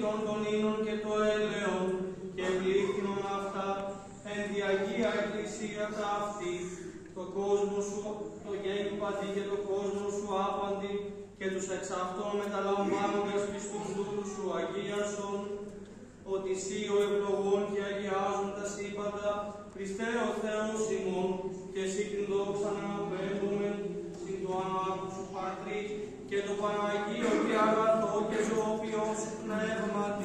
τους άρκους τούτους, των σύγχρων των ίνων και το έλεον, και πλήθυνον αυτά, εν τη Αγία Εκκλησία τα αυτή, το κόσμο σου, το γέγου πατή και το κόσμο σου άπαντη, και τους εξ αυτών μεταλαμβάνοντας πιστούς δούλους σου αγίασον, ότι σύ ο ευλογών και αγιάζοντα είπαντα, Χριστέ ο Θεός ημών, και εσύ την δόξα να απέμπουμε, συν το ανάγου σου Πατρί, και το Παναγίο και αγαθό